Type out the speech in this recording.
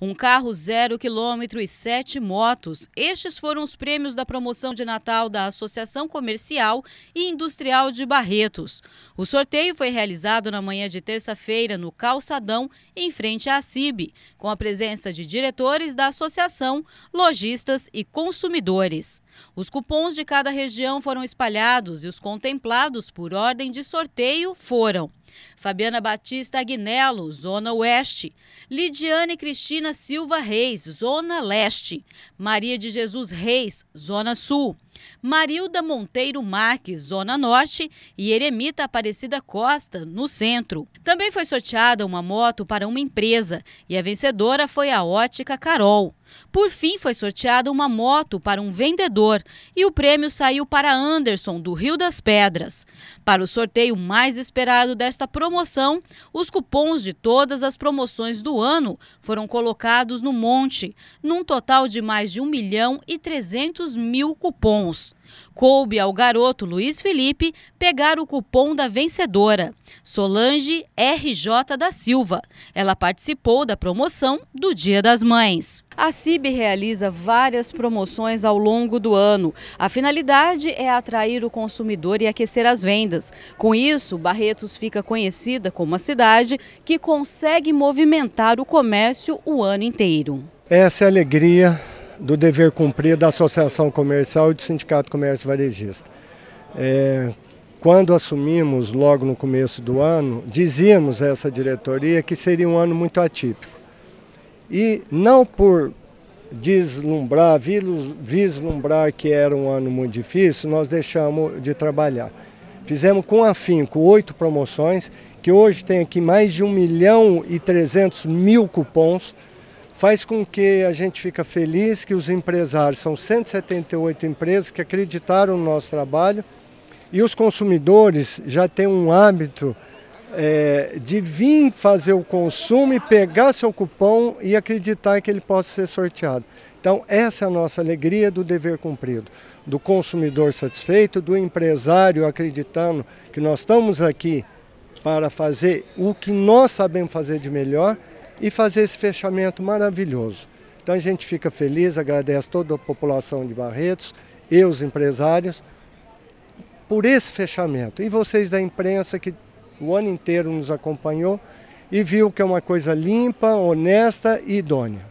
um carro zero quilômetro e sete motos. Estes foram os prêmios da promoção de Natal da Associação Comercial e Industrial de Barretos. O sorteio foi realizado na manhã de terça-feira no Calçadão, em frente à CIB, com a presença de diretores da associação, lojistas e consumidores. Os cupons de cada região foram espalhados e os contemplados por ordem de sorteio foram Fabiana Batista Agnello, Zona Oeste. Lidiane Cristina Silva Reis, Zona Leste. Maria de Jesus Reis, Zona Sul. Marilda Monteiro Marques, Zona Norte, e Eremita Aparecida Costa, no centro. Também foi sorteada uma moto para uma empresa e a vencedora foi a Ótica Carol. Por fim, foi sorteada uma moto para um vendedor e o prêmio saiu para Anderson, do Rio das Pedras. Para o sorteio mais esperado desta promoção, os cupons de todas as promoções do ano foram colocados no monte, num total de mais de 1 milhão e 300 mil cupons. Coube ao garoto Luiz Felipe pegar o cupom da vencedora, Solange RJ da Silva. Ela participou da promoção do Dia das Mães. A CIB realiza várias promoções ao longo do ano. A finalidade é atrair o consumidor e aquecer as vendas. Com isso, Barretos fica conhecida como uma cidade que consegue movimentar o comércio o ano inteiro. Essa é a alegria do dever cumprido da Associação Comercial e do Sindicato Comércio Varejista. É, quando assumimos, logo no começo do ano, dizíamos a essa diretoria que seria um ano muito atípico. E não por deslumbrar, vislumbrar que era um ano muito difícil, nós deixamos de trabalhar. Fizemos com afinco oito promoções, que hoje tem aqui mais de 1 milhão e 300 mil cupons, faz com que a gente fica feliz que os empresários, são 178 empresas que acreditaram no nosso trabalho e os consumidores já têm um hábito é, de vir fazer o consumo e pegar seu cupom e acreditar que ele possa ser sorteado. Então essa é a nossa alegria do dever cumprido, do consumidor satisfeito, do empresário acreditando que nós estamos aqui para fazer o que nós sabemos fazer de melhor e fazer esse fechamento maravilhoso. Então a gente fica feliz, agradece toda a população de Barretos e os empresários por esse fechamento. E vocês da imprensa que o ano inteiro nos acompanhou e viu que é uma coisa limpa, honesta e idônea.